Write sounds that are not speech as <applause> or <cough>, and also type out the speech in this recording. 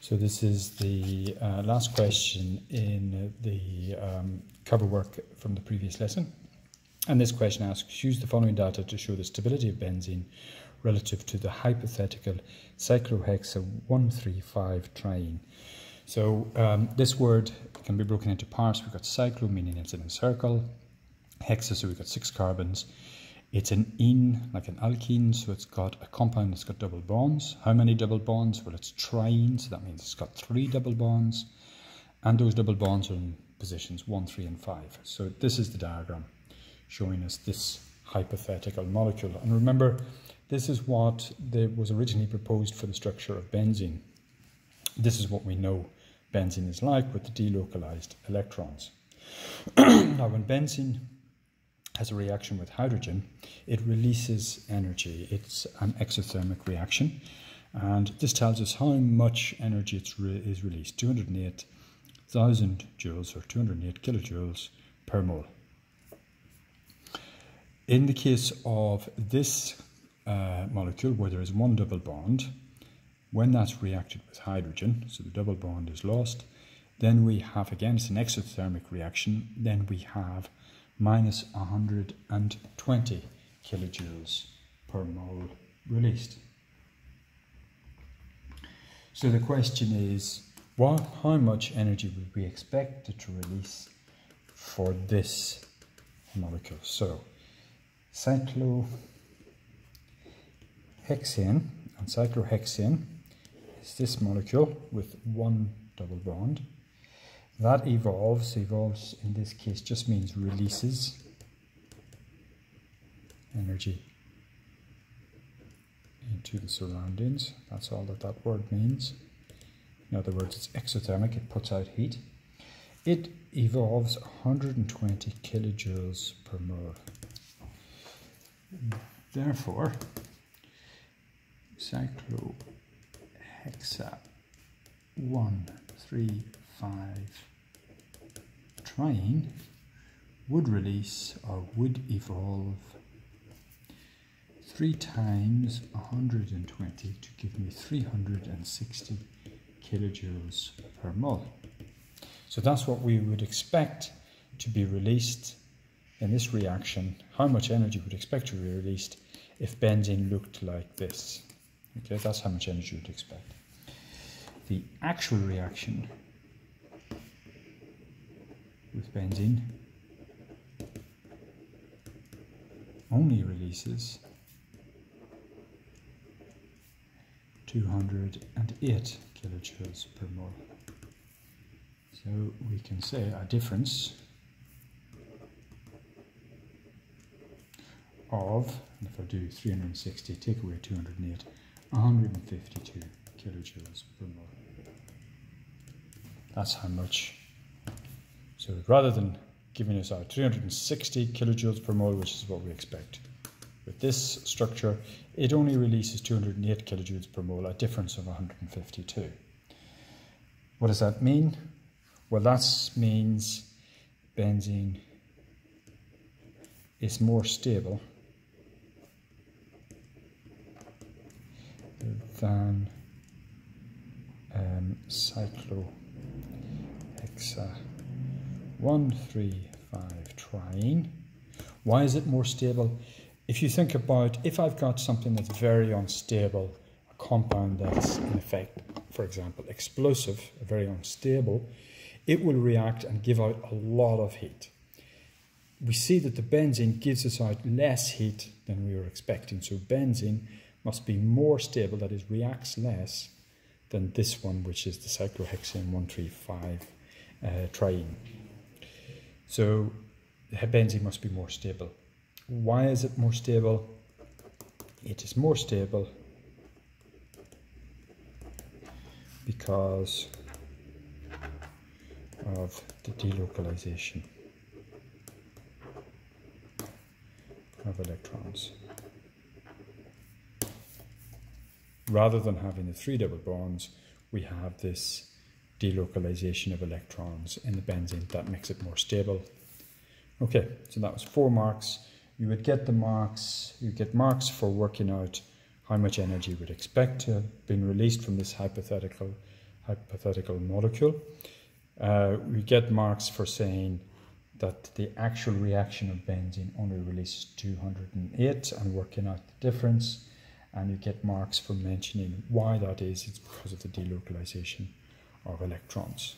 So this is the uh, last question in the um, cover work from the previous lesson. And this question asks, use the following data to show the stability of benzene relative to the hypothetical cyclohexa 135 triene. So um, this word can be broken into parts. We've got cyclo, meaning it's in a circle. Hexa, so we've got six carbons. It's an in, like an alkene, so it's got a compound that's got double bonds. How many double bonds? Well, it's triene, so that means it's got three double bonds. And those double bonds are in positions 1, 3 and 5. So this is the diagram showing us this hypothetical molecule. And remember, this is what was originally proposed for the structure of benzene. This is what we know benzene is like with the delocalized electrons. <clears throat> now, when benzene has a reaction with hydrogen, it releases energy. It's an exothermic reaction. And this tells us how much energy re is released 208,000 joules or 208 kilojoules per mole. In the case of this uh, molecule where there is one double bond, when that's reacted with hydrogen, so the double bond is lost, then we have, again, it's an exothermic reaction, then we have minus 120 kilojoules per mole released. So the question is, what, how much energy would we expect to release for this molecule? So cyclohexene and cyclohexene is this molecule with one double bond that evolves, evolves in this case just means releases energy into the surroundings. That's all that that word means. In other words, it's exothermic, it puts out heat. It evolves 120 kilojoules per mole. Therefore, cyclohexa 1, 3, 5 triene would release or would evolve 3 times 120 to give me 360 kilojoules per mole. So that's what we would expect to be released in this reaction, how much energy would expect to be released if benzene looked like this. Okay, that's how much energy you'd expect. The actual reaction with benzene only releases 208 kilojoules per mole. So we can say a difference of, if I do 360, take away 208, 152 kilojoules per mole. That's how much so rather than giving us our 360 kilojoules per mole, which is what we expect, with this structure, it only releases 208 kilojoules per mole, a difference of 152. What does that mean? Well, that means benzene is more stable than um, cyclohexa 135 triene. Why is it more stable? If you think about, if I've got something that's very unstable, a compound that's in effect, for example, explosive, very unstable, it will react and give out a lot of heat. We see that the benzene gives us out less heat than we were expecting. So benzene must be more stable, that is, reacts less than this one, which is the cyclohexane 135 uh, triene. So the benzene must be more stable. Why is it more stable? It is more stable because of the delocalization of electrons. Rather than having the three double bonds, we have this delocalization of electrons in the benzene. That makes it more stable. Okay, so that was four marks. You would get the marks, you get marks for working out how much energy you would expect to have been released from this hypothetical hypothetical molecule. Uh, we get marks for saying that the actual reaction of benzene only releases 208 and working out the difference. And you get marks for mentioning why that is. It's because of the delocalization of electrons.